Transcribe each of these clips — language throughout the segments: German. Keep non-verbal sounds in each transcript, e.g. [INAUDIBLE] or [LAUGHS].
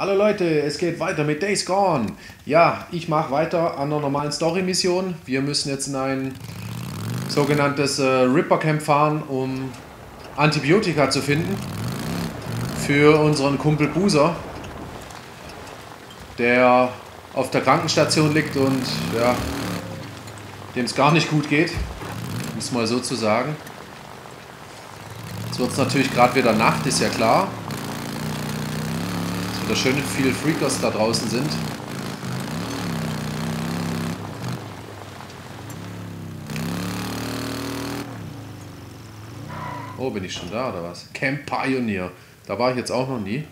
Hallo Leute, es geht weiter mit Days Gone. Ja, ich mache weiter an der normalen Story-Mission. Wir müssen jetzt in ein sogenanntes äh, Ripper Camp fahren, um Antibiotika zu finden. Für unseren Kumpel Buser, der auf der Krankenstation liegt und ja, dem es gar nicht gut geht. Um es mal so zu sagen. Jetzt wird es natürlich gerade wieder Nacht, ist ja klar wieder schön viele Freakers da draußen sind. Oh, bin ich schon da oder was? Camp Pioneer. Da war ich jetzt auch noch nie.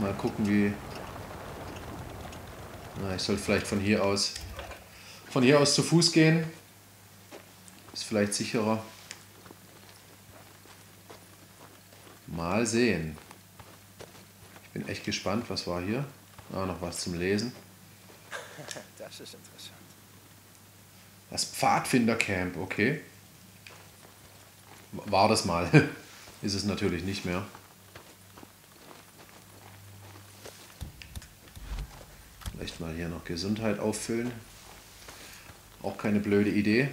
Mal gucken, wie... Na, ich sollte vielleicht von hier aus... Von hier aus zu Fuß gehen. Ist vielleicht sicherer. Mal sehen. Ich bin echt gespannt, was war hier? Ah, noch was zum Lesen. [LAUGHS] Das ist interessant. Das Pfadfindercamp, okay. War das mal. [LAUGHS] ist es natürlich nicht mehr. Vielleicht mal hier noch Gesundheit auffüllen. Auch keine blöde Idee.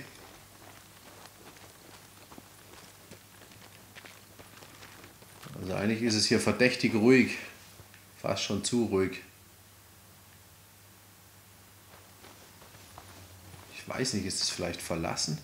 Also eigentlich ist es hier verdächtig ruhig. Fast schon zu ruhig. Ich weiß nicht, ist es vielleicht verlassen?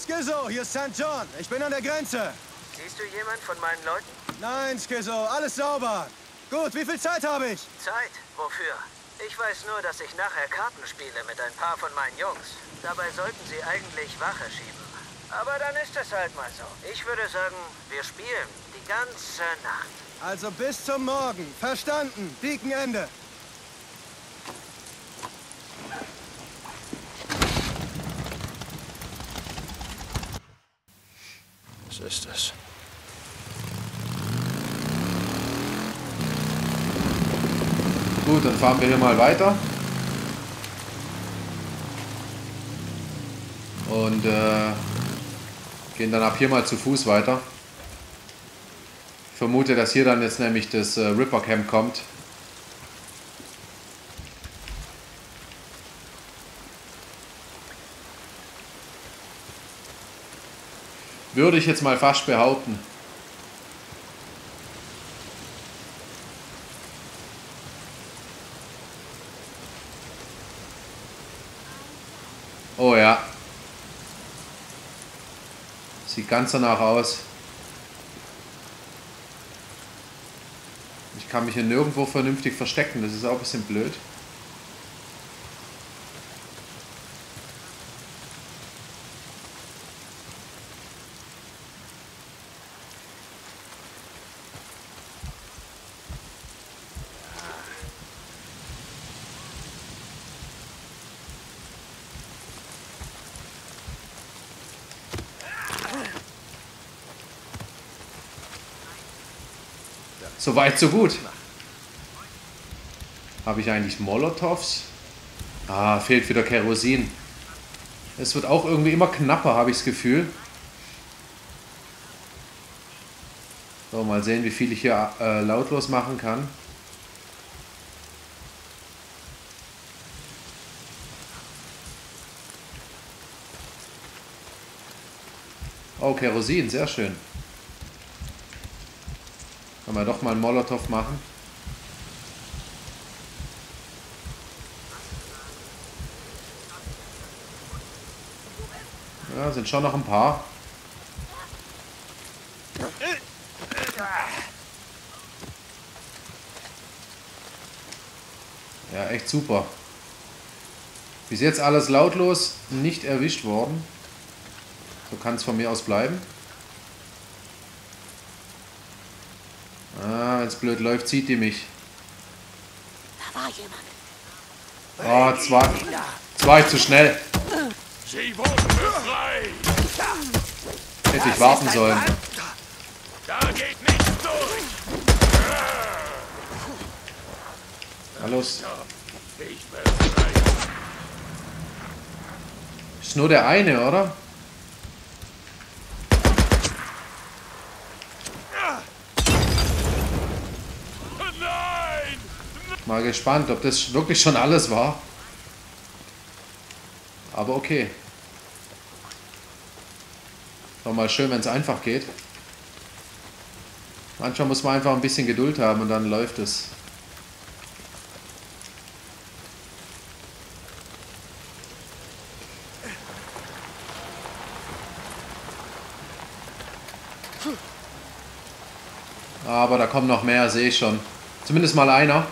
Skizzo, hier ist St. John. Ich bin an der Grenze. Siehst du jemand von meinen Leuten? Nein, Skizzo, alles sauber. Gut, wie viel Zeit habe ich? Zeit? Wofür? Ich weiß nur, dass ich nachher Karten spiele mit ein paar von meinen Jungs. Dabei sollten sie eigentlich Wache schieben. Aber dann ist es halt mal so. Ich würde sagen, wir spielen die ganze Nacht. Also bis zum Morgen. Verstanden. Beacon Ende. Was ist das? Gut, dann fahren wir hier mal weiter. Und äh, gehen dann ab hier mal zu Fuß weiter. Ich vermute, dass hier dann jetzt nämlich das äh, Ripper Camp kommt. Würde ich jetzt mal fast behaupten. Oh ja. Sieht ganz danach aus. Ich kann mich hier nirgendwo vernünftig verstecken. Das ist auch ein bisschen blöd. So weit, so gut. Habe ich eigentlich Molotovs? Ah, fehlt wieder Kerosin. Es wird auch irgendwie immer knapper, habe ich das Gefühl. So, mal sehen, wie viel ich hier äh, lautlos machen kann. Oh, Kerosin, sehr schön. Kann man doch mal einen Molotow machen. Ja, sind schon noch ein paar. Ja, echt super. Bis jetzt alles lautlos nicht erwischt worden. So kann es von mir aus bleiben. es blöd läuft, sieht die mich. Da war jemand. Oh, zwei. Zwei zu schnell. Hätte ich warten sollen. Da geht nichts durch. Na los. Ist nur der eine, oder? Mal gespannt, ob das wirklich schon alles war. Aber okay. Doch mal schön, wenn es einfach geht. Manchmal muss man einfach ein bisschen Geduld haben und dann läuft es. Aber da kommen noch mehr, sehe ich schon. Zumindest mal einer.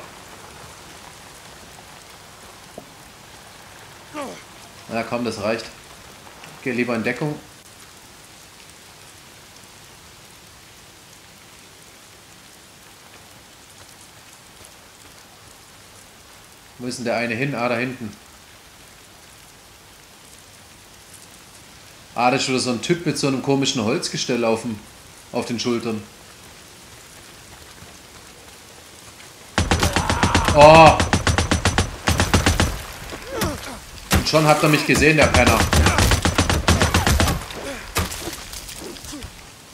Na komm, das reicht. Geh lieber in Deckung. Wo ist denn der eine hin? Ah, da hinten. Ah, das ist wieder so ein Typ mit so einem komischen Holzgestell auf, dem, auf den Schultern. Oh! Und schon habt ihr mich gesehen, der Penner.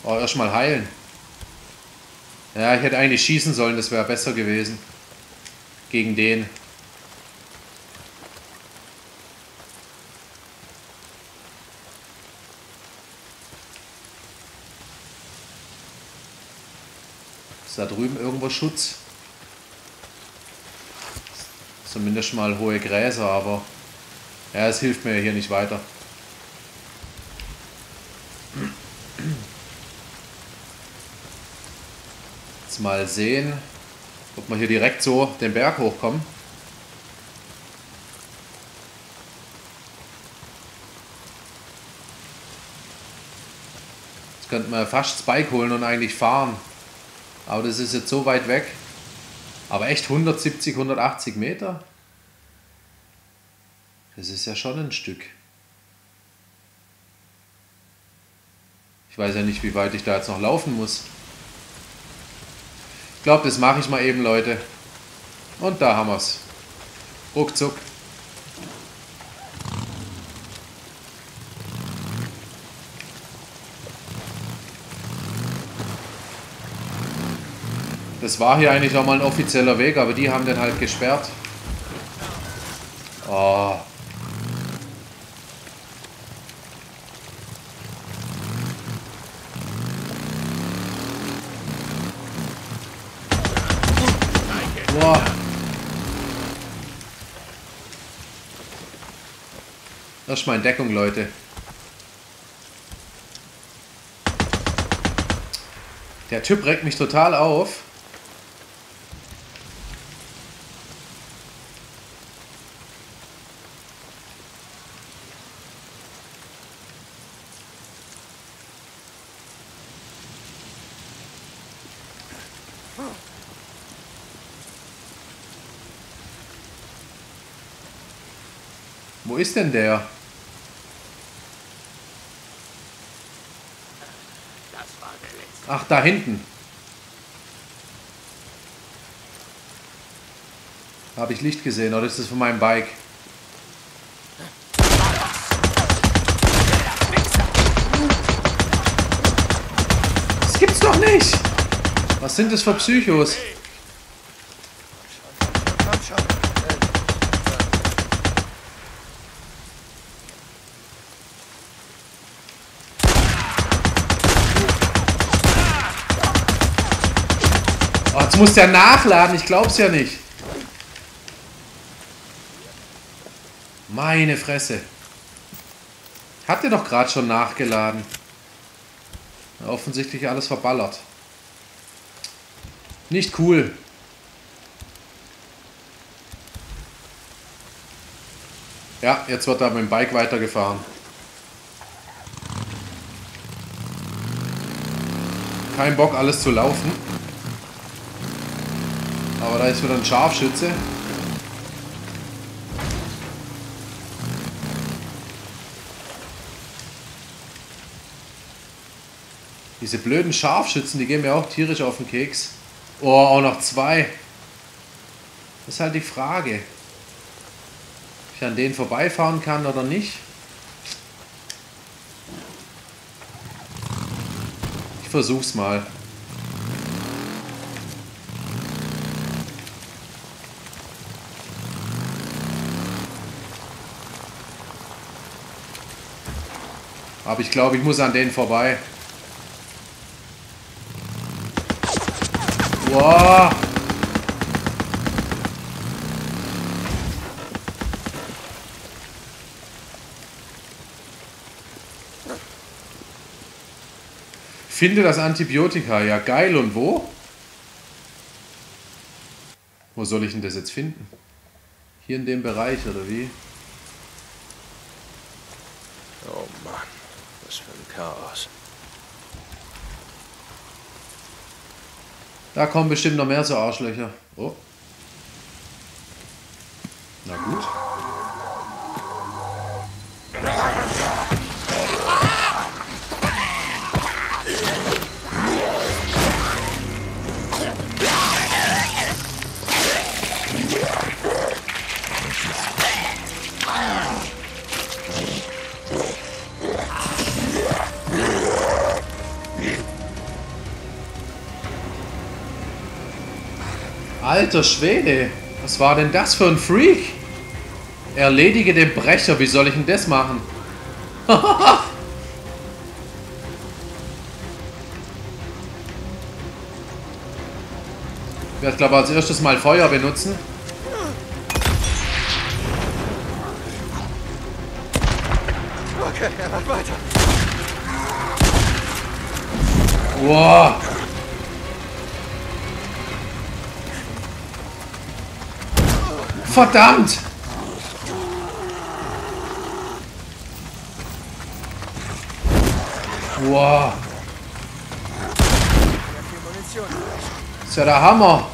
Oh, erstmal heilen. Ja, ich hätte eigentlich schießen sollen, das wäre besser gewesen. Gegen den. Ist da drüben irgendwo Schutz? Zumindest mal hohe Gräser, aber ja, es hilft mir hier nicht weiter. Jetzt mal sehen, ob wir hier direkt so den Berg hochkommen. Jetzt könnten wir fast das Bike holen und eigentlich fahren. Aber das ist jetzt so weit weg. Aber echt 170, 180 Meter? Das ist ja schon ein Stück. Ich weiß ja nicht, wie weit ich da jetzt noch laufen muss. Ich glaube, das mache ich mal eben, Leute. Und da haben wir es. Ruckzuck. Das war hier eigentlich auch mal ein offizieller Weg, aber die haben den halt gesperrt. Oh. Erstmal in Deckung, Leute. Der Typ regt mich total auf. Wo ist denn der? Das war der letzte. Ach, da hinten. Habe ich Licht gesehen, oder ist das von meinem Bike? Das gibt's doch nicht! Was sind das für Psychos? Jetzt muss der nachladen, ich glaub's ja nicht. Meine Fresse. Hat der doch gerade schon nachgeladen. Offensichtlich alles verballert. Nicht cool. Ja, jetzt wird er mit dem Bike weitergefahren. Kein Bock, alles zu laufen. Da ist wieder ein Scharfschütze. Diese blöden Scharfschützen, die gehen mir auch tierisch auf den Keks. Oh, auch noch zwei. Das ist halt die Frage. Ob ich an denen vorbeifahren kann oder nicht. Ich versuch's mal. Aber ich glaube, ich muss an denen vorbei. Wow. Finde das Antibiotika. Ja, geil. Und wo? Wo soll ich denn das jetzt finden? Hier in dem Bereich, oder wie? Oh Mann, Chaos. Da kommen bestimmt noch mehr so Arschlöcher. Oh. Na gut. Alter Schwede, was war denn das für ein Freak? Erledige den Brecher, wie soll ich denn das machen? [LAUGHS] ich werde glaube als erstes mal Feuer benutzen. Okay, er macht weiter. Wow. Verdammt! Wow. Das ist ja der Hammer.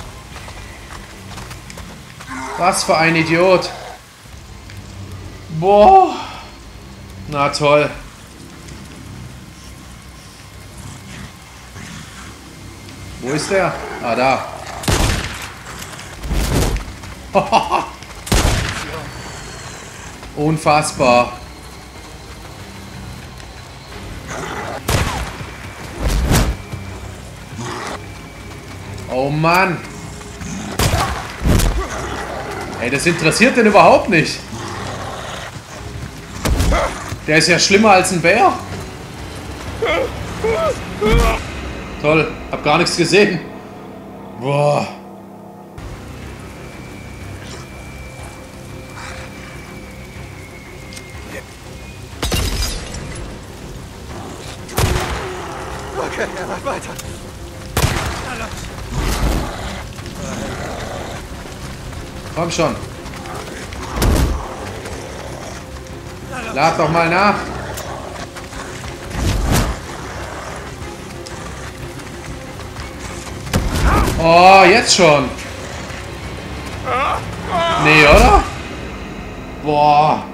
Was für ein Idiot. Boah. Na toll. Wo ist der? Ah, da. [LAUGHS] Unfassbar. Oh Mann. Ey, das interessiert den überhaupt nicht. Der ist ja schlimmer als ein Bär. Toll, hab gar nichts gesehen. Boah. Okay, er macht weiter. Komm schon. Lad doch mal nach. Oh, jetzt schon. Nee, oder? Boah.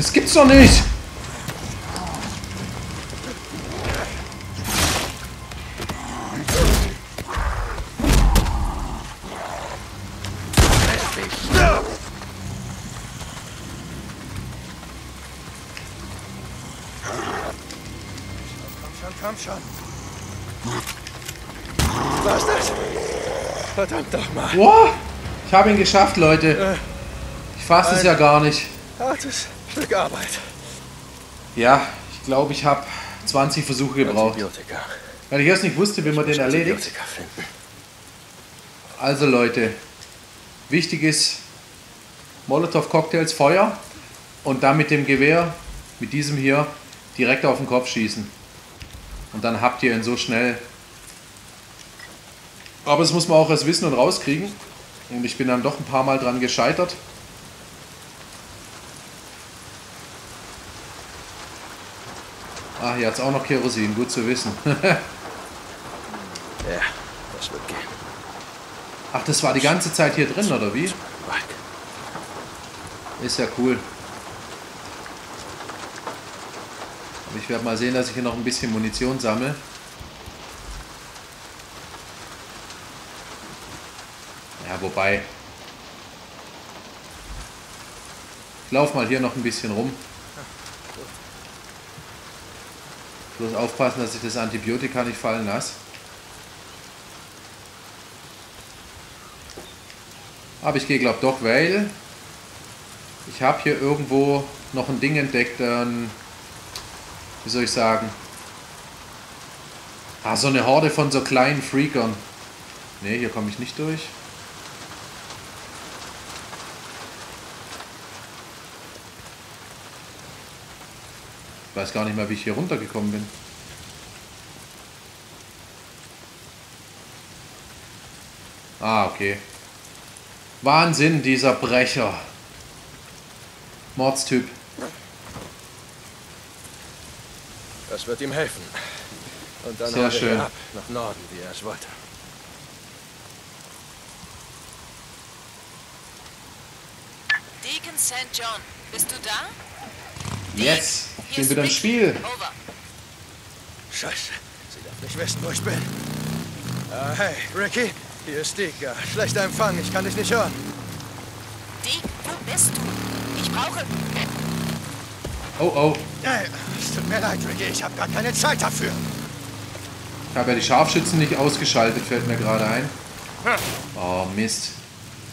Das gibt's doch nicht. Endlich stirb! Komm schon, komm schon. Was das? Verdammt doch mal. Boah. Ich habe ihn geschafft, Leute. Ich fasse es ja gar nicht. Hartes Stück Arbeit. Ja, ich glaube, ich habe 20 Versuche gebraucht. Antibiotika. Weil ich erst nicht wusste, wie man den erledigt. Also Leute, wichtig ist Molotow-Cocktails, Feuer und dann mit dem Gewehr mit diesem hier direkt auf den Kopf schießen. Und dann habt ihr ihn so schnell. Aber das muss man auch erst wissen und rauskriegen. Und ich bin dann doch ein paar Mal dran gescheitert. Ah, hier hat es auch noch Kerosin, gut zu wissen. [LAUGHS] Ja, das wird gehen. Ach, das war die ganze Zeit hier drin, oder wie? Ist ja cool. Aber ich werde mal sehen, dass ich hier noch ein bisschen Munition sammle. Ja, wobei. Ich laufe mal hier noch ein bisschen rum. Bloß aufpassen, dass ich das Antibiotika nicht fallen lasse. Aber ich gehe glaube doch, weil ich habe hier irgendwo noch ein Ding entdeckt, ein, wie soll ich sagen, ah, so eine Horde von so kleinen Freakern. Ne, hier komme ich nicht durch. Weiß gar nicht mehr, wie ich hier runtergekommen bin. Ah, okay. Wahnsinn, dieser Brecher. Mordstyp. Das wird ihm helfen. Und dann Sehr schön. ab nach Norden, wie er es wollte. Deacon St. John, bist du da? Bin ist wieder im. Spiel. Scheiße, sie darf nicht wissen, wo ich bin. Ah, hey, Ricky, hier ist Deke. Ja, schlechter Empfang, ich kann dich nicht hören. Deke, wo bist du? Ich brauche... Oh oh, Hey, es tut mir leid, Ricky, ich habe gar keine Zeit dafür. ich habe ja die Scharfschützen nicht ausgeschaltet, fällt mir gerade ein. Oh Mist.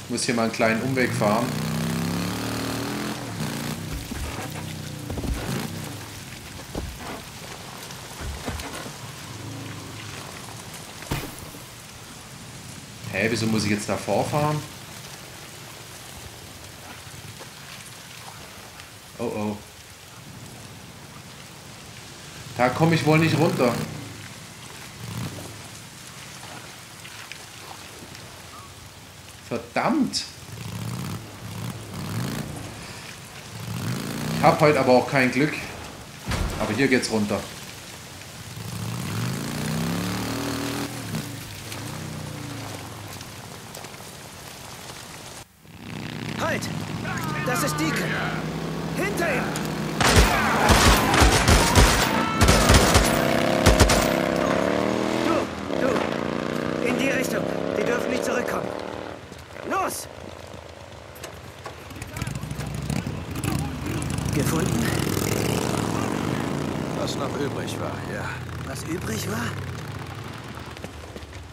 Ich muss hier mal einen kleinen Umweg fahren. Wieso muss ich jetzt da vorfahren? Oh oh. Da komme ich wohl nicht runter. Verdammt! Ich habe heute aber auch kein Glück. Aber hier geht's runter. Halt! Das ist Deacon! Hinter ihm! Du, du! In die Richtung! Die dürfen nicht zurückkommen! Los! Gefunden? Was noch übrig war, ja. Was übrig war?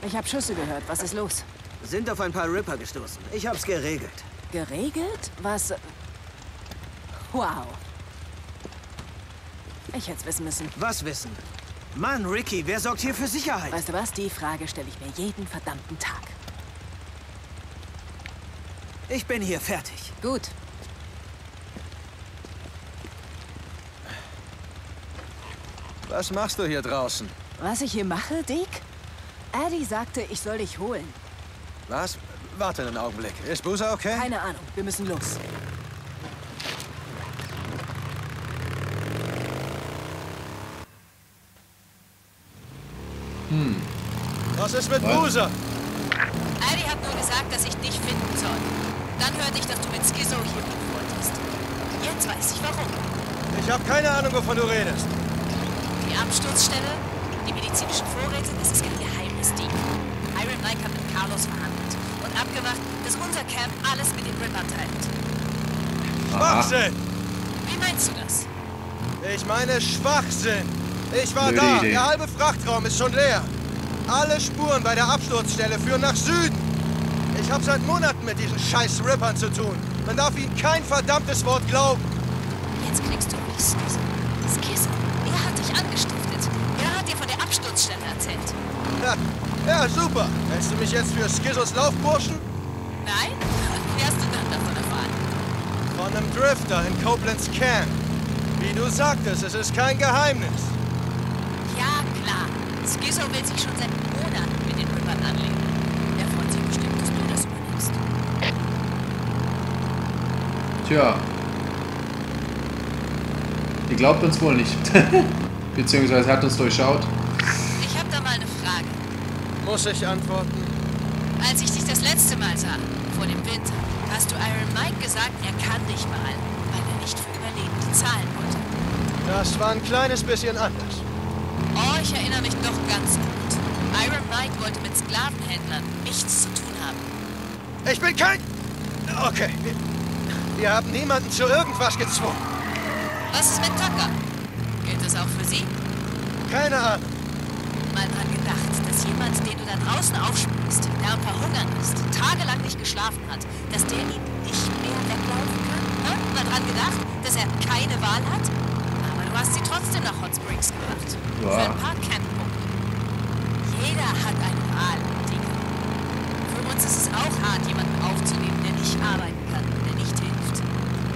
Ich habe Schüsse gehört. Was ist los? Sind auf ein paar Ripper gestoßen. Ich hab's geregelt. Geregelt? Was? Wow. Ich hätte es wissen müssen. Was wissen? Mann, Ricky, wer sorgt hier für Sicherheit? Weißt du was? Die Frage stelle ich mir jeden verdammten Tag. Ich bin hier fertig. Gut. Was machst du hier draußen? Was ich hier mache, Dick? Eddie sagte, ich soll dich holen. Was? Warte einen Augenblick. Ist Boozer okay? Keine Ahnung. Wir müssen los. Was ist mit Was? Boozer? Eddie hat nur gesagt, dass ich dich finden soll. Dann hörte ich, dass du mit Schizo hier hin wolltest. Jetzt weiß ich warum. Ich habe keine Ahnung, wovon du redest. Die Absturzstelle, die medizinischen Vorräte, das ist kein Geheimnis, Deke. Iron Mike hat mit Carlos verhandelt und abgemacht, dass unser Camp alles mit den Rippern teilt. Schwachsinn! Wie meinst du das? Ich meine Schwachsinn. Ich war Blöde da. Idee. Der halbe Frachtraum ist schon leer. Alle Spuren bei der Absturzstelle führen nach Süden. Ich habe seit Monaten mit diesen scheiß Rippern zu tun. Man darf ihnen kein verdammtes Wort glauben. Jetzt kriegst du mich, Skizzo. Skizzo, er hat dich angestiftet. Er hat dir von der Absturzstelle erzählt. Ja, super. Hältst du mich jetzt für Skizzos Laufburschen? Nein? Wie hast du dann davon erfahren? Von einem Drifter in Koblenz Camp. Wie du sagtest, es ist kein Geheimnis. Ja, klar. Schizo will sich schon seit Monaten mit den Rippern anlegen. Er freut sich bestimmt, dass du das übernimmst. Tja. Die glaubt uns wohl nicht. [LAUGHS] Beziehungsweise hat uns durchschaut. Ich habe da mal eine Frage. Muss ich antworten? Als ich dich das letzte Mal sah, vor dem Winter, hast du Iron Mike gesagt, er kann dich malen, weil er nicht für Überlebende zahlen wollte. Das war ein kleines bisschen anders. Oh, ich erinnere mich doch ganz gut. Iron Mike wollte mit Sklavenhändlern nichts zu tun haben. Ich bin kein... Okay. Wir, haben niemanden zu irgendwas gezwungen. Was ist mit Tucker? Gilt das auch für sie? Keine Ahnung. Mal dran gedacht, dass jemand, du da draußen aufspürst, der Verhungern ist, tagelang nicht geschlafen hat, dass der ihm nicht mehr weglaufen kann? Hm? Mal dran gedacht, dass er keine Wahl hat? Aber du hast sie trotzdem nach Hot Springs gebracht. Ja. Für ein paar Camppunkte. Jeder hat eine Wahl, Digga. Für uns ist es auch hart, jemanden aufzunehmen, der nicht arbeiten kann, der nicht hilft.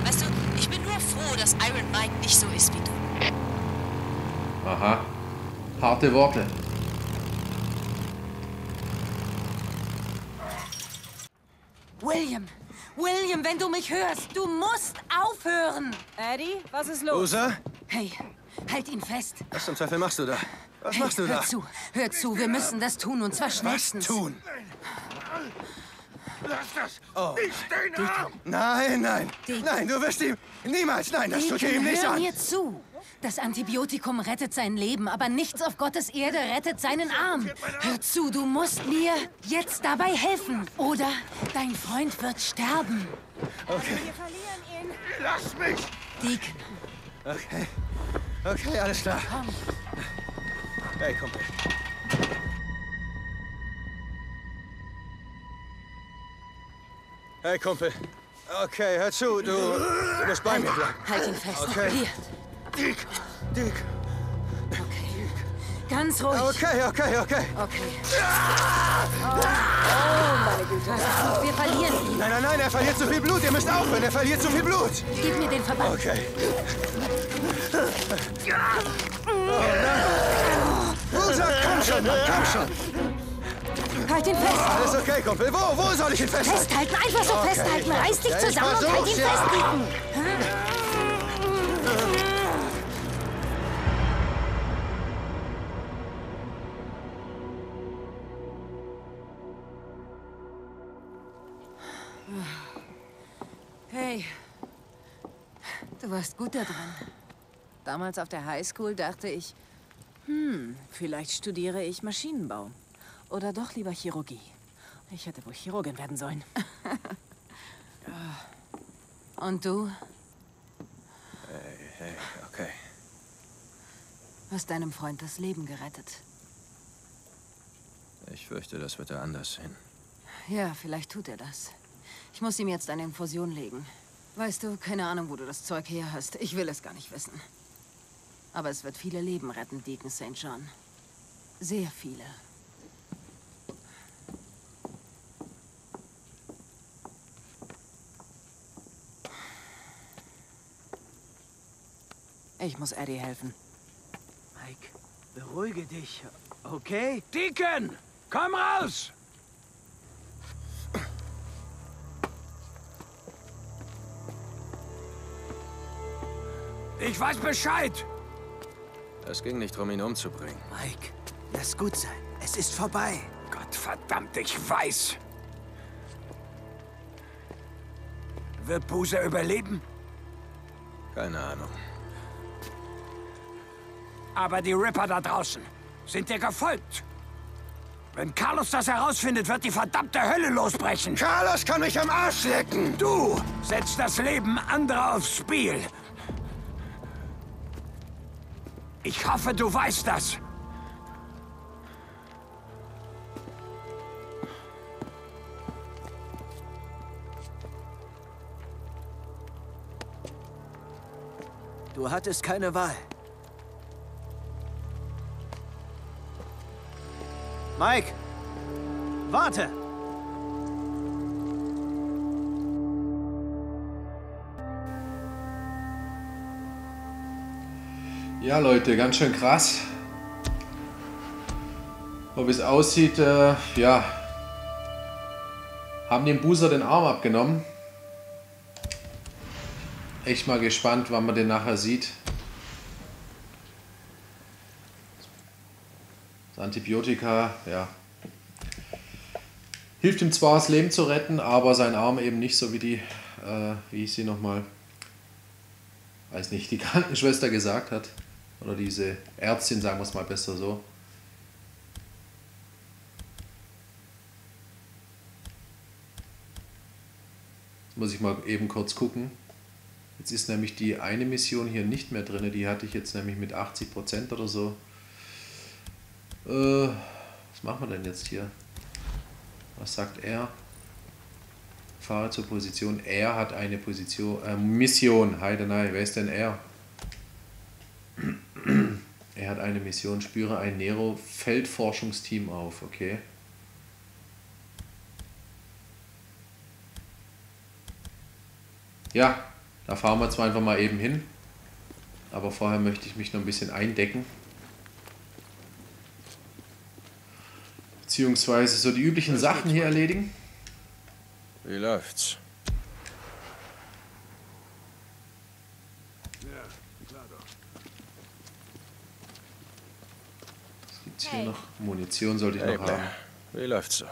Weißt du, ich bin nur froh, dass Iron Mike nicht so ist wie du. Aha. Harte Worte. William, William, wenn du mich hörst, du musst aufhören. Eddie, was ist los? Usa, Hey, halt ihn fest. was zum Teufel machst du da? Was Hey, machst du hör da? zu, hör zu, wir müssen das tun und zwar Was schnellstens. tun? Lass das! Oh. Nicht Arm! Nein, nein. Dick. Nein, du wirst ihm... Niemals, nein, das tut ihr ihm Deacon, nicht hör an. mir zu. Das Antibiotikum rettet sein Leben, aber nichts auf Gottes Erde rettet seinen Arm. Hör zu, du musst mir jetzt dabei helfen. Oder dein Freund wird sterben. Okay, Wir verlieren ihn. Lass mich! Deacon, okay. Okay, alles klar. komm. Hey, Kumpel. Hey, Kumpel. Okay, hör zu, du, du musst bei mir bleiben. Halt ihn fest. Okay. Hier. Dick, Dick. Okay. Ganz ruhig. Okay, okay, okay. Okay. Oh, oh meine Güte. Wir verlieren ihn. Nein, nein, nein, er verliert zu viel Blut. Ihr müsst aufhören, er verliert zu viel Blut. Gib mir den Verband. Okay. Oh nein. Komm schon, Mann, komm schon. Halt ihn fest. Alles okay, Kumpel. Wo, wo soll ich ihn festhalten? Festhalten, einfach so Okay. festhalten. Reiß dich Ja, zusammen und halt ihn ja. fest, Deacon. Warst gut da dran. Damals auf der Highschool dachte ich, hm, vielleicht studiere ich Maschinenbau. Oder doch lieber Chirurgie. Ich hätte wohl Chirurgin werden sollen. [LAUGHS] Und du Hey, okay. hast deinem Freund das Leben gerettet. Ich fürchte, das wird er anders sehen. Ja, vielleicht tut er das. Ich muss ihm jetzt eine Infusion legen. Weißt du, keine Ahnung, wo du das Zeug her hast. Ich will es gar nicht wissen. Aber es wird viele Leben retten, Deacon St. John. Sehr viele. Ich muss Eddie helfen. Mike, beruhige dich, okay? Deacon, komm raus! Ich weiß Bescheid! Es ging nicht darum, ihn umzubringen. Mike, lass gut sein. Es ist vorbei. Gott verdammt, ich weiß. Wird Buse überleben? Keine Ahnung. Aber die Ripper da draußen sind dir gefolgt. Wenn Carlos das herausfindet, wird die verdammte Hölle losbrechen. Carlos kann mich am Arsch lecken! Du setzt das Leben anderer aufs Spiel. Ich hoffe, du weißt das. Du hattest keine Wahl. Mike! Warte! Ja, Leute, ganz schön krass. Wie es aussieht, äh, ja, haben dem Buser den Arm abgenommen. Echt mal gespannt, wann man den nachher sieht. Das Antibiotika, ja. Hilft ihm zwar das Leben zu retten, aber sein Arm eben nicht so wie die, äh, wie ich sie nochmal, weiß nicht, die Krankenschwester gesagt hat. Oder diese Ärztin, sagen wir es mal besser so. muss ich mal eben kurz gucken. Jetzt ist nämlich die eine Mission hier nicht mehr drin. Die hatte ich jetzt nämlich mit 80% oder so. Äh, was machen wir denn jetzt hier? Was sagt er? Fahre zur Position. Er hat eine Position. Äh, Mission. Heidenei. Wer ist denn er? Er hat eine Mission. Spüre ein Nero-Feldforschungsteam auf. Okay. Ja, da fahren wir zwar einfach mal eben hin, aber vorher möchte ich mich noch ein bisschen eindecken. Beziehungsweise so die üblichen Sachen hier erledigen. Wie läuft's? Gibt's hier noch? Munition sollte ich Hey, noch haben. Wie läuft's so?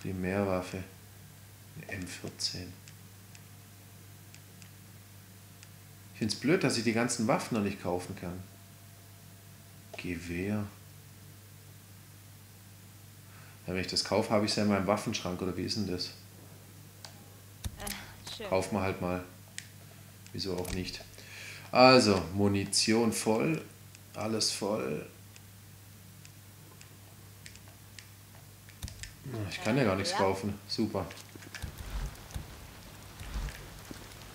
Primärwaffe. Eine M14. Ich finde es blöd, dass ich die ganzen Waffen noch nicht kaufen kann. Gewehr. Ja, wenn ich das kaufe, habe ich es ja in meinem Waffenschrank, oder wie ist denn das? Kauf mal halt mal. Wieso auch nicht. Also, Munition voll. Alles voll. Ich kann ja gar nichts kaufen. Super.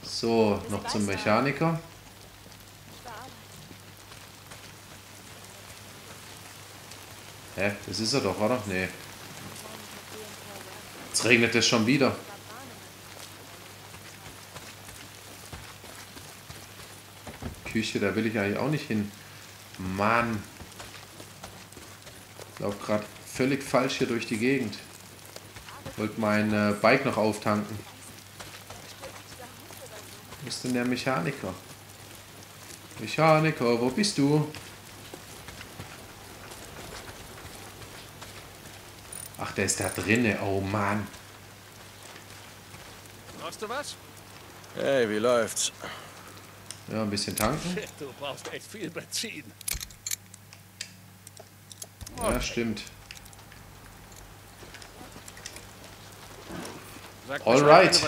So, noch zum Mechaniker. Hä? Das ist er doch, oder? Nee. Jetzt regnet es schon wieder. Küche, da will ich eigentlich auch nicht hin. Mann. Ich laufe gerade völlig falsch hier durch die Gegend. Wollte mein äh, Bike noch auftanken. Wo ist denn der Mechaniker? Mechaniker, wo bist du? Ach, der ist da drinne. Oh Mann. Brauchst du was? Hey, wie läuft's? Ja, ein bisschen tanken. Du brauchst echt viel Benzin. Ja, stimmt. Sag Alright.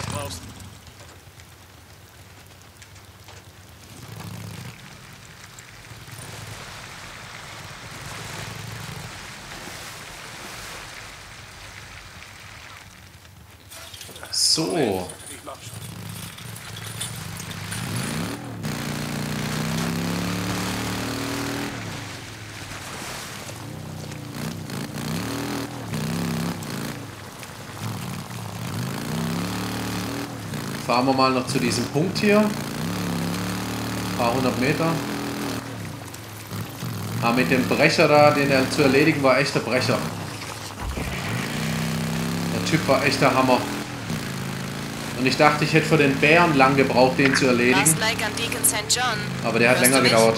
So. Fahren wir mal noch zu diesem Punkt hier. Ein paar hundert Meter. Ah, mit dem Brecher da, den er zu erledigen war, echter Brecher. Der Typ war echter Hammer. Und ich dachte, ich hätte für den Bären lang gebraucht, den zu erledigen. Aber der hat länger gedauert.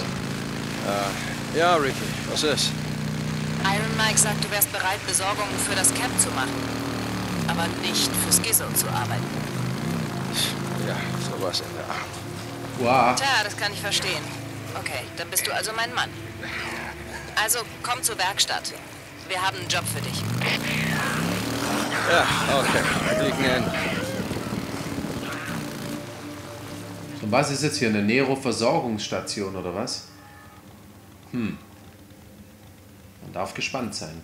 Ja, Ricky, was ist? Iron Mike sagt, du wärst bereit, Besorgungen für das Camp zu machen. Aber nicht für Schizo zu arbeiten. Sowas in der Art. Wow. Tja, das kann ich verstehen. Okay, dann bist du also mein Mann. Also komm zur Werkstatt. Wir haben einen Job für dich. Ja, okay. Liegen hin. Und was ist jetzt hier? Eine Nero-Versorgungsstation oder was? Hm. Man darf gespannt sein.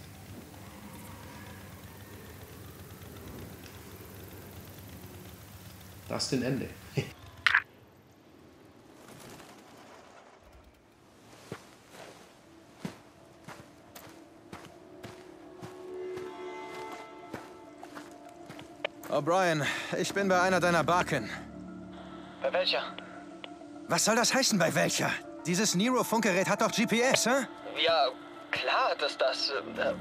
Das ist den Ende. O'Brien, ich bin bei einer deiner Barken. Bei welcher? Was soll das heißen, bei welcher? Dieses Nero-Funkgerät hat doch GPS, hä? Ja, klar es das. Äh,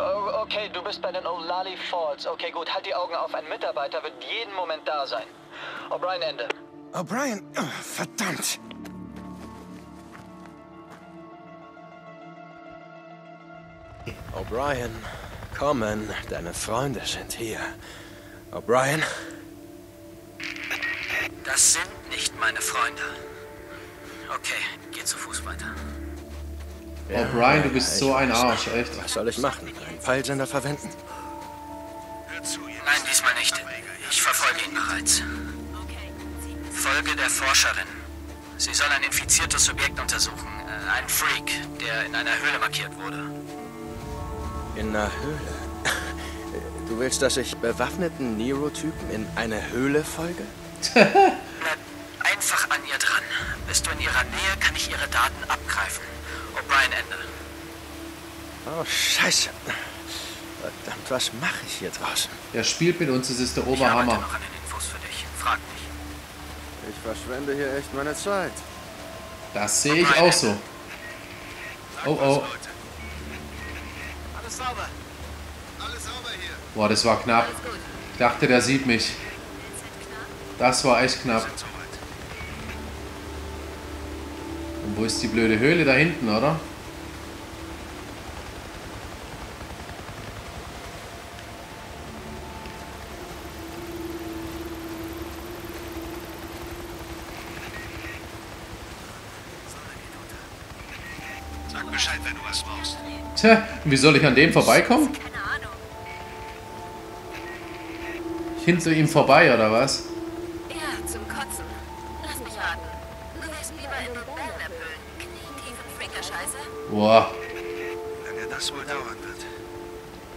oh, okay, du bist bei den Olali Falls. Okay, gut, halt die Augen auf. Ein Mitarbeiter wird jeden Moment da sein. O'Brien, Ende. O'Brien, oh, verdammt. O'Brien, kommen, deine Freunde sind hier. O'Brien? Das sind nicht meine Freunde. Okay, geh zu Fuß weiter. Oh, Brian, du bist so ein Arsch, echt. Was soll ich machen? Einen Pfeilsender verwenden? Nein, diesmal nicht. Ich verfolge ihn bereits. Folge der Forscherin. Sie soll ein infiziertes Subjekt untersuchen. Äh, Ein Freak, der in einer Höhle markiert wurde. In einer Höhle. Du willst, dass ich bewaffneten Nero-Typen in eine Höhle folge? Bleib [LAUGHS] einfach an ihr dran. Bist du in ihrer Nähe, kann ich ihre Daten abgreifen. O'Brien, Ende. Oh, scheiße. Verdammt, was mache ich hier draußen? Der spielt mit uns, das ist der Ich arbeite Oberhammer. noch an den Infos für dich. Frag mich. Ich verschwende hier echt meine Zeit. Das sehe ich auch so. Oh, oh. Alles sauber. Boah, das war knapp. Ich dachte, der sieht mich. Das war echt knapp. Und wo ist die blöde Höhle? Da hinten, oder? Sag Bescheid. Tja, wie soll ich an dem vorbeikommen? Ahnung. Hinter ihm vorbei, oder was? Ja, zum Kotzen. Lass mich raten. Du willst lieber in Rebellen erfüllen. Knietiefen Freaker-Scheiße. Boah, Wie lange das wohl dauern wird.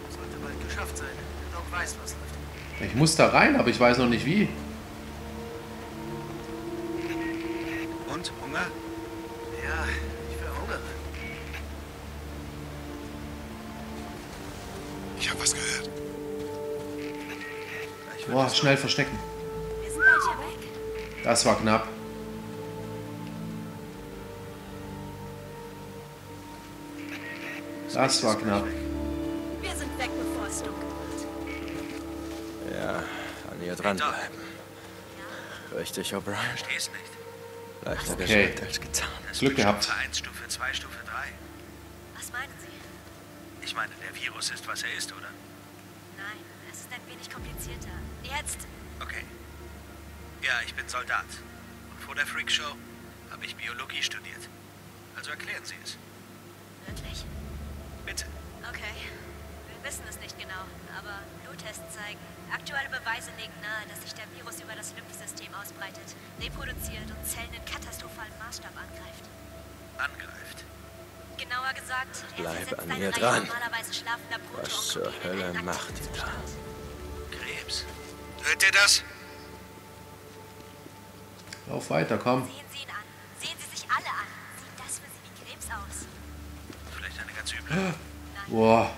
Sollte bald geschafft sein. Doc weiß, was läuft. ich muss da rein, aber ich weiß noch nicht wie. Und? Hunger? Ja, ich verhungere. Ich hab was gehört. Boah, schnell verstecken. Das war knapp. Das war knapp. Wir sind weg, bevor es dunkel wird. Ja, an ihr dranbleiben. Richtig, O'Brien. Versteh's nicht. Leichter Okay. gesagt als getan. Das Glück gehabt. Stufe 1, Stufe 2, Stufe 3. Was meinen Sie? Ich meine, der Virus ist, was er ist, oder? Ist ein wenig komplizierter. Jetzt. Okay. Ja, ich bin Soldat. Und vor der Freakshow habe ich Biologie studiert. Also erklären Sie es. Wirklich? Bitte. Okay. Wir wissen es nicht genau, aber Bluttests zeigen, aktuelle Beweise legen nahe, dass sich der Virus über das Lymphsystem ausbreitet, reproduziert und Zellen in katastrophalem Maßstab angreift. Angreift. Genauer gesagt, er Bleib versetzt an Reihe dran. normalerweise schlafender Was zur Hölle einen macht ihr da? Krebs. Hört ihr das? Lauf weiter, komm. Sehen Sie ihn an. Sehen Sie sich alle an. Sieht das für Sie wie Krebs aus? Vielleicht eine ganz üble. Boah,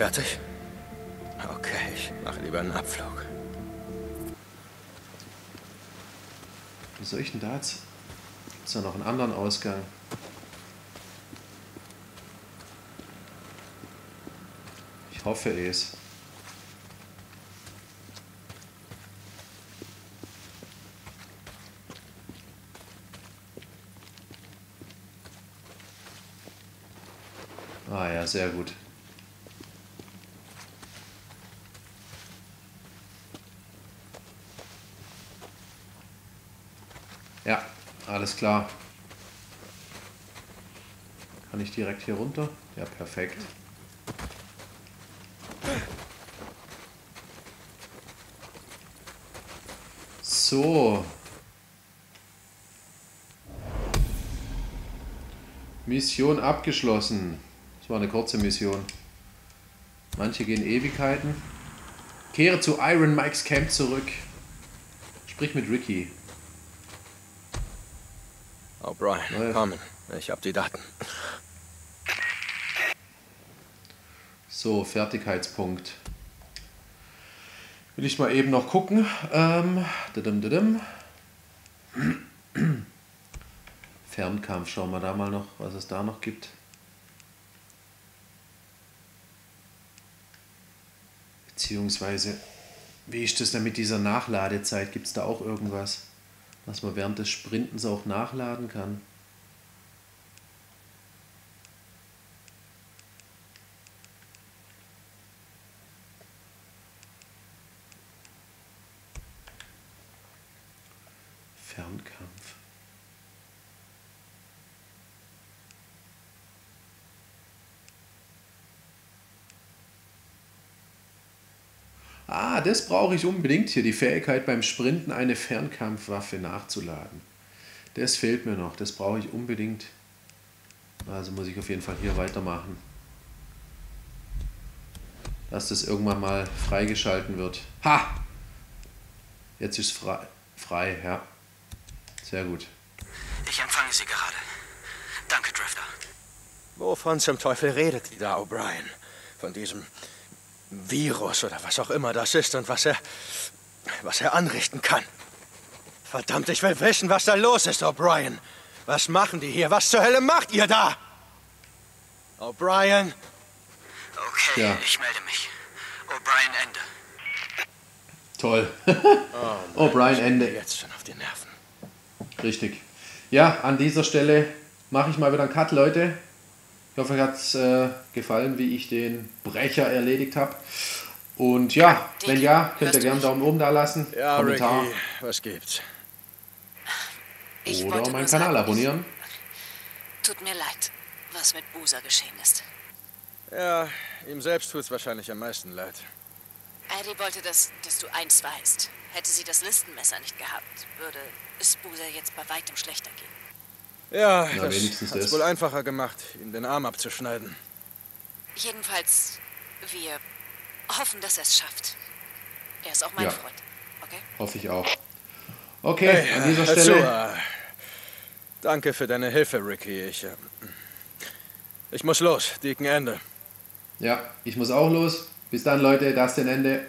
fertig? Okay, ich mache lieber einen Abflug. Wie soll ich denn da jetzt? Ist ja noch einen anderen Ausgang. Ich hoffe es. Ah ja, sehr gut. Ja, alles klar. Kann ich direkt hier runter? Ja, perfekt. So. Mission abgeschlossen. Das war eine kurze Mission. Manche gehen Ewigkeiten. Kehre zu Iron Mikes Camp zurück. Sprich mit Ricky. O'Brien, Naja. kommen. Ich hab die Daten. So, Fertigkeitspunkt. Will ich mal eben noch gucken. Ähm, dadum, dadum. Fernkampf, schauen wir da mal noch, was es da noch gibt. Beziehungsweise, wie ist das denn mit dieser Nachladezeit? Gibt es da auch irgendwas, was man während des Sprintens auch nachladen kann? Fernkampf. Das brauche ich unbedingt hier, die Fähigkeit beim Sprinten eine Fernkampfwaffe nachzuladen. Das fehlt mir noch, das brauche ich unbedingt. Also muss ich auf jeden Fall hier weitermachen. Dass das irgendwann mal freigeschalten wird. Ha! Jetzt ist frei, frei, ja. Sehr gut. Ich empfange Sie gerade. Danke, Drifter. Wovon zum Teufel redet die da, O'Brien? Von diesem Virus oder was auch immer das ist und was er. was er anrichten kann. Verdammt, ich will wissen, was da los ist, O'Brien. Was machen die hier? Was zur Hölle macht ihr da? O'Brien? Okay, Ja. ich melde mich. O'Brien Ende. Toll. [LAUGHS] O'Brien Ende. Jetzt schon auf die Nerven. Richtig. Ja, an dieser Stelle mache ich mal wieder einen Cut, Leute. Ich hoffe, euch hat es äh, gefallen, wie ich den Brecher erledigt habe. Und ja, wenn ja, könnt ihr gerne einen? Daumen oben da lassen, Ja, Kommentar Ricky, was gibt's? Ich oder meinen Kanal sagen, abonnieren. Tut mir leid, was mit Buser geschehen ist. Ja, ihm selbst tut's wahrscheinlich am meisten leid. Eddie wollte, dass, dass du eins weißt. Hätte sie das Listenmesser nicht gehabt, würde es Buser jetzt bei weitem schlechter gehen. Ja, Na, das wenigstens hat's das. wohl einfacher gemacht, ihm den Arm abzuschneiden. Jedenfalls, wir hoffen, dass er es schafft. Er ist auch mein Ja. Freund. Okay? Hoffe ich auch. Okay, an dieser zu, Stelle. äh, danke für deine Hilfe, Ricky. Ich, äh, ich muss los. Dicken Ende. Ja, ich muss auch los. Bis dann, Leute. Das ist ein Ende.